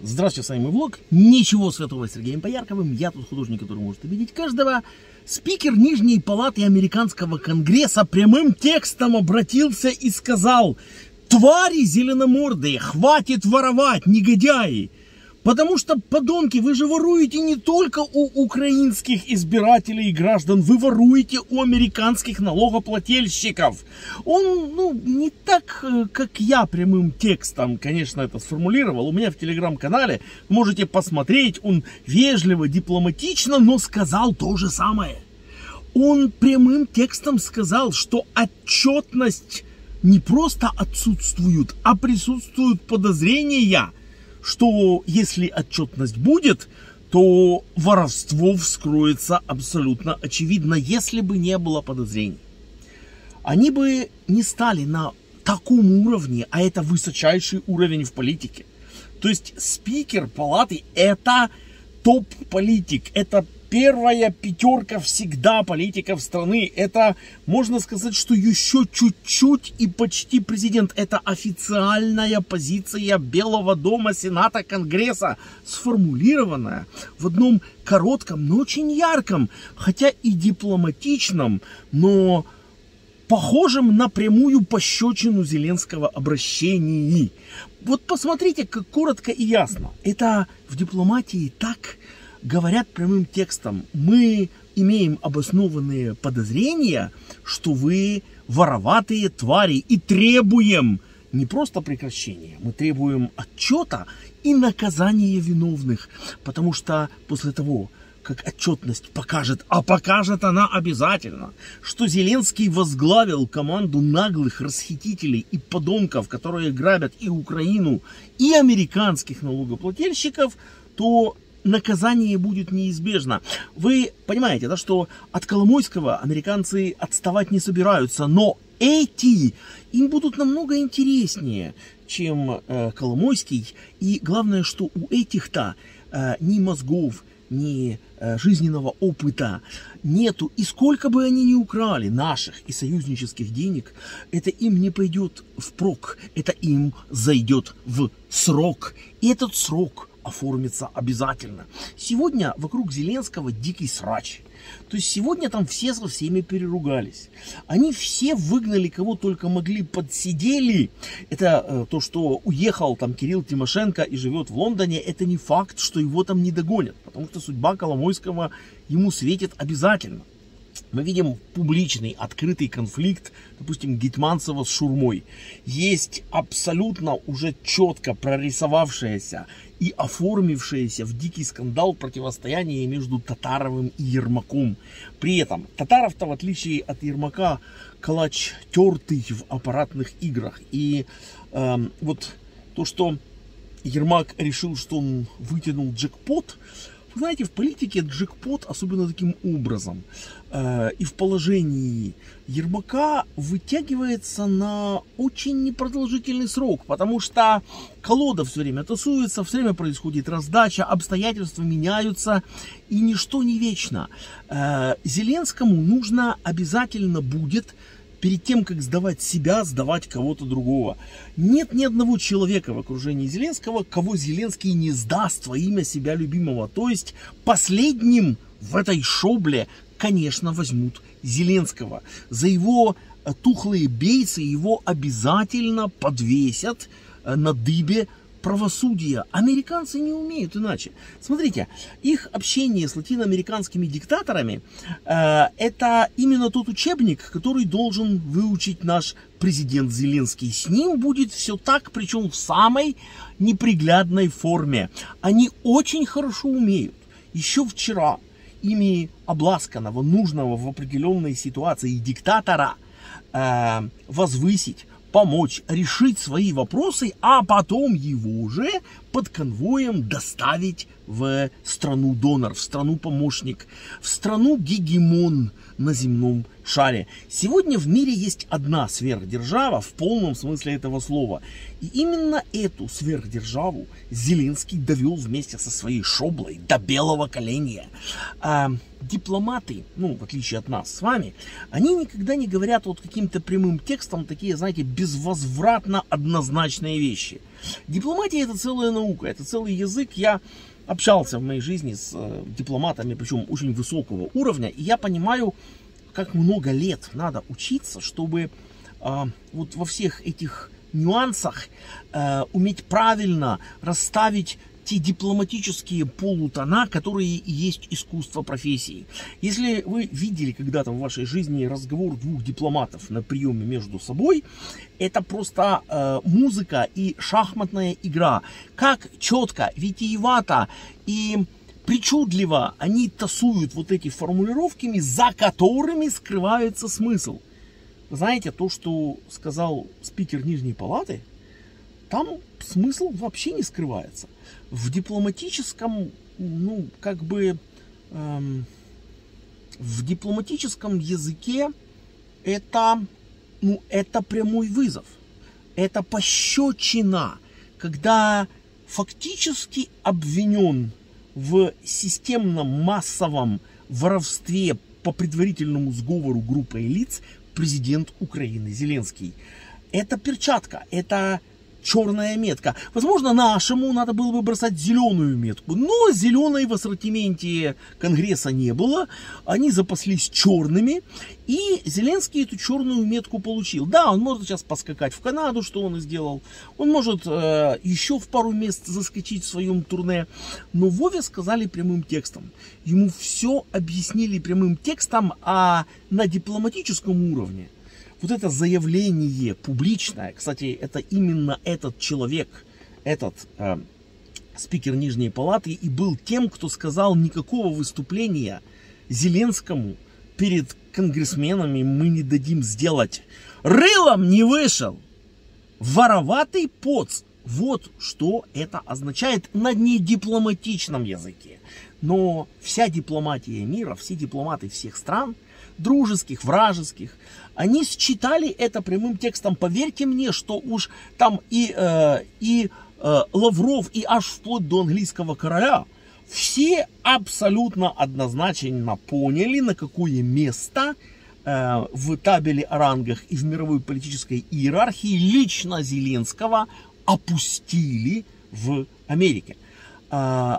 Здравствуйте, с вами влог. Ничего святого с Сергеем Поярковым. Я тут художник, который может убедить каждого. Спикер Нижней Палаты Американского Конгресса прямым текстом обратился и сказал «Твари зеленомордые, хватит воровать, негодяи! Потому что, подонки, вы же воруете не только у украинских избирателей и граждан, вы воруете у американских налогоплательщиков. Он, ну, не так, э, как я прямым текстом, конечно, это сформулировал. У меня в телеграм-канале можете посмотреть, он вежливо, дипломатично, но сказал то же самое. Он прямым текстом сказал, что отчетность не просто отсутствует, а присутствуют подозрения – что если отчетность будет, то воровство вскроется абсолютно очевидно, если бы не было подозрений. Они бы не стали на таком уровне, а это высочайший уровень в политике. То есть спикер палаты это топ-политик, это первая пятерка всегда политиков страны. Это, можно сказать, что еще чуть-чуть и почти президент. Это официальная позиция Белого дома, Сената, Конгресса, сформулированная в одном коротком, но очень ярком, хотя и дипломатичном, но похожим на прямую пощечину Зеленского обращении. Вот посмотрите, как коротко и ясно. Это в дипломатии так говорят прямым текстом, мы имеем обоснованные подозрения, что вы вороватые твари и требуем не просто прекращения, мы требуем отчета и наказания виновных, потому что после того, как отчетность покажет, а покажет она обязательно, что Зеленский возглавил команду наглых расхитителей и подонков, которые грабят и Украину, и американских налогоплательщиков, то наказание будет неизбежно. Вы понимаете, да, что от Коломойского американцы отставать не собираются, но эти им будут намного интереснее, чем э, Коломойский. И главное, что у этих-то э, ни мозгов, ни э, жизненного опыта нету. И сколько бы они ни украли наших и союзнических денег, это им не пойдет впрок, это им зайдет в срок. И этот срок оформится обязательно. Сегодня вокруг Зеленского дикий срач. То есть сегодня там все со всеми переругались. Они все выгнали, кого только могли, подсидели. Это э, то, что уехал там Кирилл Тимошенко и живет в Лондоне, это не факт, что его там не догонят. Потому что судьба Коломойского ему светит обязательно мы видим публичный, открытый конфликт, допустим, Гетманцева с Шурмой. Есть абсолютно уже четко прорисовавшееся и оформившееся в дикий скандал противостояние между Татаровым и Ермаком. При этом Татаров-то, в отличие от Ермака, калач тертый в аппаратных играх. И э, вот то, что Ермак решил, что он вытянул джекпот, знаете, в политике джекпот особенно таким образом э, и в положении Ермака вытягивается на очень непродолжительный срок, потому что колода все время тасуется, все время происходит раздача, обстоятельства меняются, и ничто не вечно. Э, Зеленскому нужно обязательно будет перед тем, как сдавать себя, сдавать кого-то другого. Нет ни одного человека в окружении Зеленского, кого Зеленский не сдаст во имя себя любимого. То есть последним в этой шобле, конечно, возьмут Зеленского. За его э, тухлые бейсы его обязательно подвесят э, на дыбе правосудия. Американцы не умеют иначе. Смотрите, их общение с латиноамериканскими диктаторами э, это именно тот учебник, который должен выучить наш президент Зеленский. С ним будет все так, причем в самой неприглядной форме. Они очень хорошо умеют. Еще вчера ими обласканного, нужного в определенной ситуации диктатора э, возвысить помочь решить свои вопросы, а потом его уже под конвоем доставить в страну донор, в страну помощник, в страну гегемон на земном шаре. Сегодня в мире есть одна сверхдержава в полном смысле этого слова. И именно эту сверхдержаву Зеленский довел вместе со своей шоблой до белого коленя. А, дипломаты, ну, в отличие от нас с вами, они никогда не говорят вот каким-то прямым текстом такие, знаете, безвозвратно однозначные вещи. Дипломатия это целая наука, это целый язык. Я общался в моей жизни с э, дипломатами, причем очень высокого уровня, и я понимаю, как много лет надо учиться, чтобы э, вот во всех этих нюансах э, уметь правильно расставить те дипломатические полутона, которые есть искусство профессии. Если вы видели когда-то в вашей жизни разговор двух дипломатов на приеме между собой, это просто э, музыка и шахматная игра. Как четко, витиевато и причудливо они тасуют вот эти формулировками, за которыми скрывается смысл. знаете, то, что сказал спикер Нижней Палаты, там смысл вообще не скрывается. В дипломатическом, ну, как бы, эм, в дипломатическом языке это, ну, это прямой вызов. Это пощечина, когда фактически обвинен в системном массовом воровстве по предварительному сговору группы лиц президент Украины Зеленский. Это перчатка, это черная метка. Возможно, нашему надо было бы бросать зеленую метку, но зеленой в ассортименте Конгресса не было. Они запаслись черными, и Зеленский эту черную метку получил. Да, он может сейчас поскакать в Канаду, что он и сделал. Он может э, еще в пару мест заскочить в своем турне. Но Вове сказали прямым текстом. Ему все объяснили прямым текстом, а на дипломатическом уровне вот это заявление публичное, кстати, это именно этот человек, этот э, спикер Нижней Палаты и был тем, кто сказал никакого выступления Зеленскому перед конгрессменами мы не дадим сделать. Рылом не вышел. Вороватый поц. Вот что это означает на недипломатичном языке. Но вся дипломатия мира, все дипломаты всех стран, дружеских, вражеских, они считали это прямым текстом. Поверьте мне, что уж там и, э, и э, Лавров, и аж вплоть до английского короля, все абсолютно однозначно поняли, на какое место э, в табеле о рангах и в мировой политической иерархии лично Зеленского опустили в Америке. Э,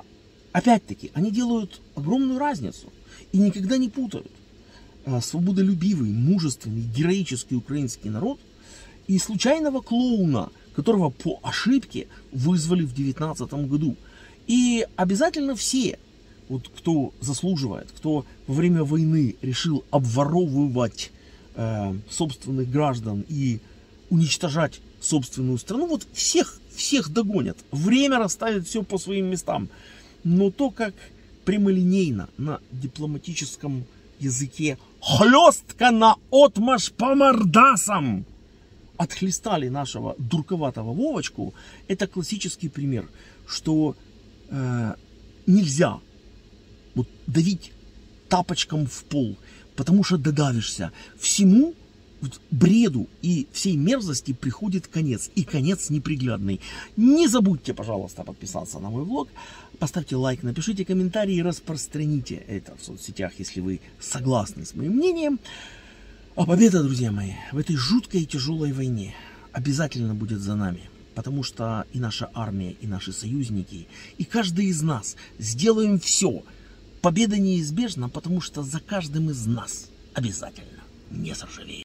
опять-таки, они делают огромную разницу и никогда не путают. Э, свободолюбивый, мужественный, героический украинский народ и случайного клоуна, которого по ошибке вызвали в 19 году. И обязательно все, вот кто заслуживает, кто во время войны решил обворовывать э, собственных граждан и уничтожать собственную страну, вот всех, всех догонят. Время расставит все по своим местам. Но то, как прямолинейно на дипломатическом языке хлестка на отмаш по мордасам отхлестали нашего дурковатого Вовочку, это классический пример, что э, нельзя вот, давить тапочком в пол, потому что додавишься. Всему бреду и всей мерзости приходит конец. И конец неприглядный. Не забудьте, пожалуйста, подписаться на мой влог. Поставьте лайк, напишите комментарий и распространите это в соцсетях, если вы согласны с моим мнением. А победа, друзья мои, в этой жуткой и тяжелой войне обязательно будет за нами. Потому что и наша армия, и наши союзники, и каждый из нас сделаем все. Победа неизбежна, потому что за каждым из нас обязательно не сожалеем.